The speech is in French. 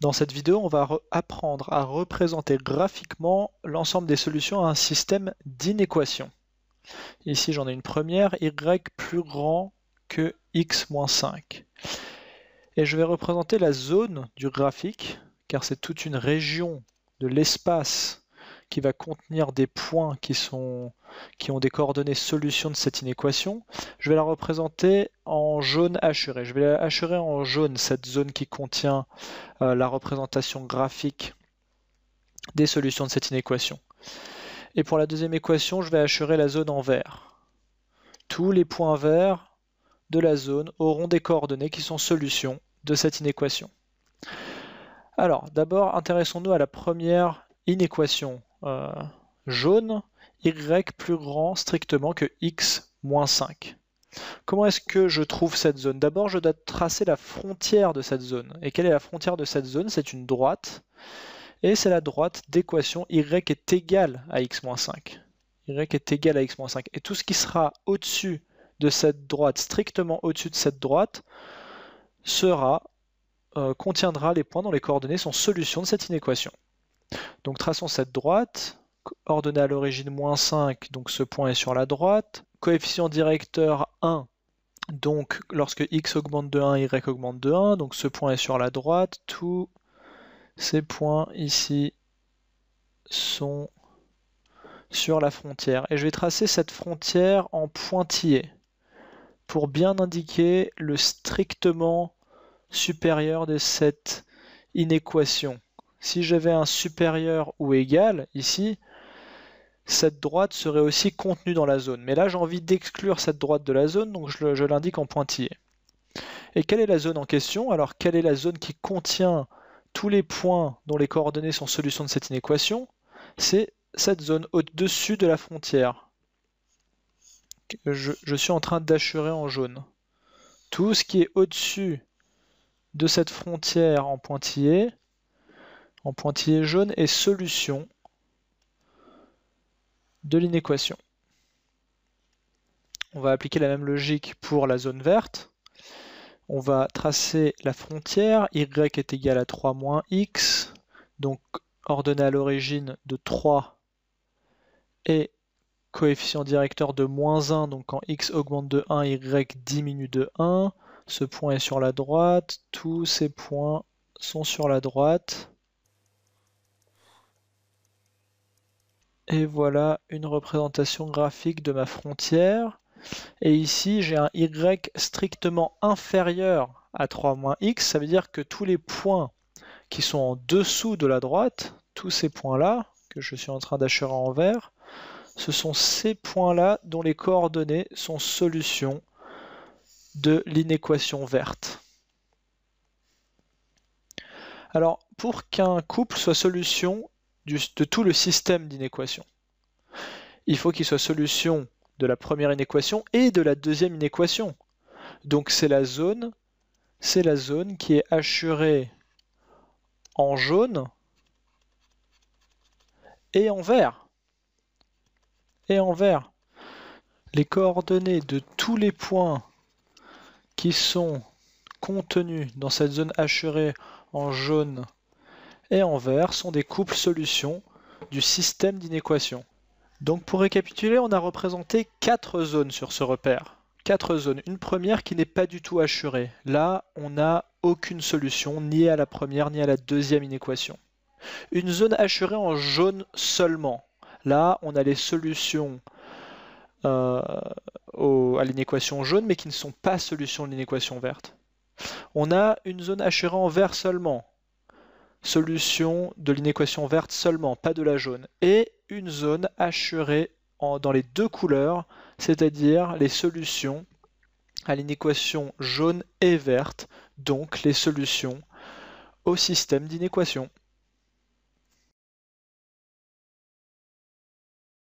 Dans cette vidéo, on va apprendre à représenter graphiquement l'ensemble des solutions à un système d'inéquations. Ici, j'en ai une première, y plus grand que x moins 5. Et je vais représenter la zone du graphique, car c'est toute une région de l'espace qui va contenir des points qui, sont, qui ont des coordonnées solutions de cette inéquation. Je vais la représenter en jaune hachuré. Je vais hachurer en jaune cette zone qui contient euh, la représentation graphique des solutions de cette inéquation. Et pour la deuxième équation, je vais hachurer la zone en vert. Tous les points verts de la zone auront des coordonnées qui sont solutions de cette inéquation. Alors, d'abord, intéressons-nous à la première inéquation jaune, y plus grand strictement que x moins 5. Comment est-ce que je trouve cette zone? D'abord, je dois tracer la frontière de cette zone. Et quelle est la frontière de cette zone? C'est une droite. Et c'est la droite d'équation y est égal à x moins 5. y est égal à x moins 5. Et tout ce qui sera au-dessus de cette droite, strictement au-dessus de cette droite, sera, euh, contiendra les points dont les coordonnées sont solutions de cette inéquation. Donc traçons cette droite, ordonnée à l'origine moins 5, donc ce point est sur la droite. Coefficient directeur 1, donc lorsque x augmente de 1, y augmente de 1, donc ce point est sur la droite. Tous ces points ici sont sur la frontière. Et je vais tracer cette frontière en pointillé pour bien indiquer le strictement supérieur de cette inéquation si j'avais un supérieur ou égal ici, cette droite serait aussi contenue dans la zone. Mais là, j'ai envie d'exclure cette droite de la zone, donc je, l'indique en pointillé. Et quelle est la zone en question? Alors, quelle est la zone qui contient tous les points dont les coordonnées sont solutions de cette inéquation? C'est cette zone au-dessus de la frontière. Je, suis en train d'achurer en jaune. Tout ce qui est au-dessus de cette frontière en pointillé, en pointillé jaune est solution de l'inéquation. On va appliquer la même logique pour la zone verte. On va tracer la frontière, y est égal à 3 moins x, donc ordonnée à l'origine de 3 et coefficient directeur de moins 1, donc quand x augmente de 1, y diminue de 1. Ce point est sur la droite, tous ces points sont sur la droite. Et voilà une représentation graphique de ma frontière. Et ici, j'ai un y strictement inférieur à 3 moins x. Ça veut dire que tous les points qui sont en dessous de la droite, tous ces points-là, que je suis en train d'acheter en vert, ce sont ces points-là dont les coordonnées sont solutions de l'inéquation verte. Alors, pour qu'un couple soit solution, de tout le système d'inéquations. Il faut qu'il soit solution de la première inéquation et de la deuxième inéquation. Donc c'est la zone, c'est la zone qui est hachurée en jaune et en vert. Et en vert. Les coordonnées de tous les points qui sont contenus dans cette zone hachurée en jaune et en vert sont des couples solutions du système d'inéquation. Donc pour récapituler, on a représenté quatre zones sur ce repère. Quatre zones. Une première qui n'est pas du tout hachurée. Là, on n'a aucune solution, ni à la première, ni à la deuxième inéquation. Une zone hachurée en jaune seulement. Là, on a les solutions euh, à l'inéquation jaune, mais qui ne sont pas solutions de l'inéquation verte. On a une zone hachurée en vert seulement solution de l'inéquation verte seulement, pas de la jaune, et une zone hachurée dans les deux couleurs, c'est-à-dire les solutions à l'inéquation jaune et verte, donc les solutions au système d'inéquation.